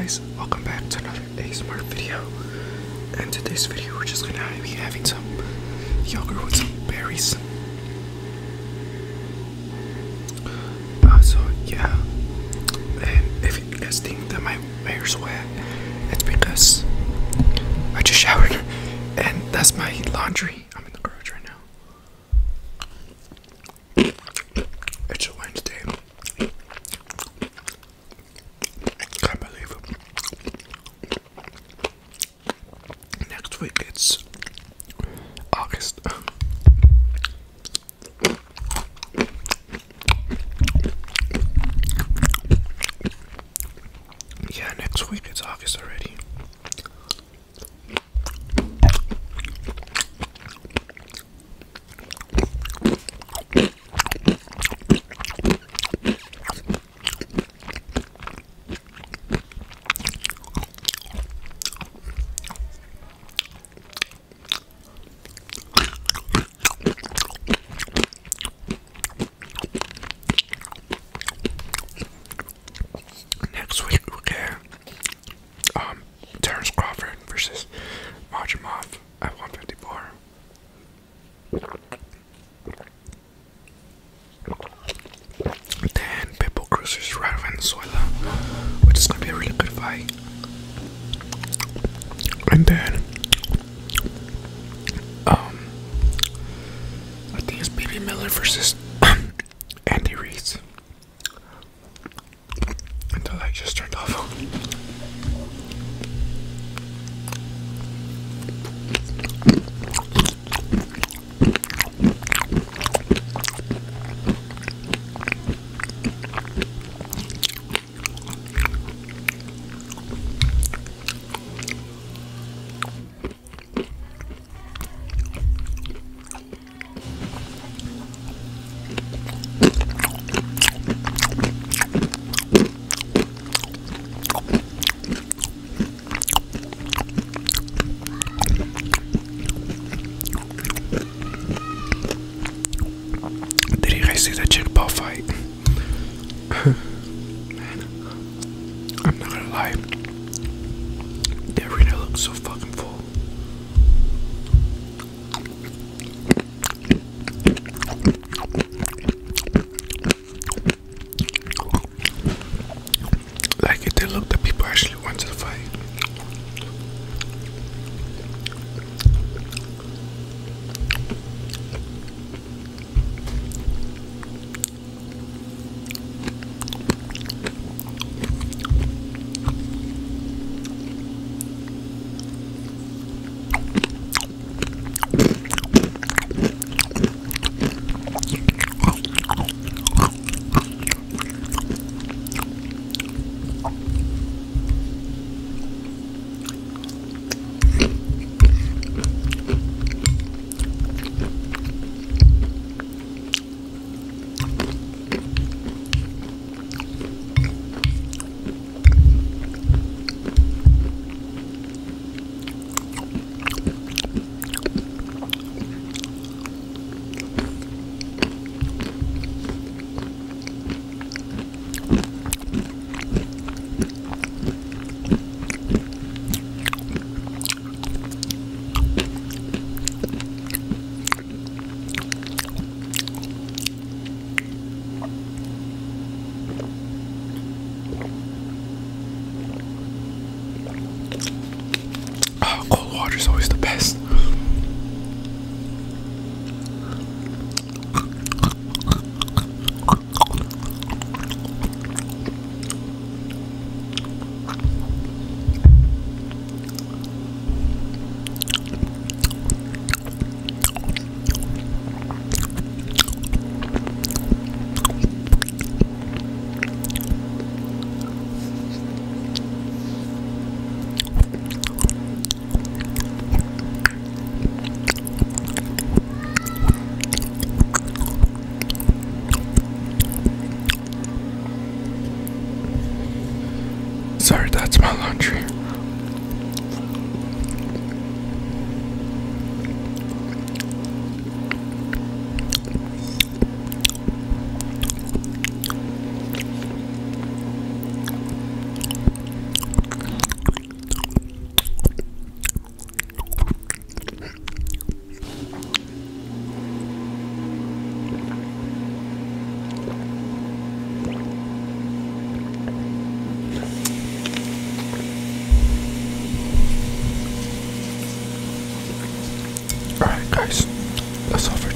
guys, welcome back to another ASMR video. And today's video we're just gonna be having some yogurt with some berries. Uh, so yeah, and if you guys think that my hair's wet, it's because I just showered and that's my laundry. It's August. Versus Andy Reese. And the light just turned off. Man, I'm not gonna lie. Is always the best. Sorry, that's my laundry. guys, that's all for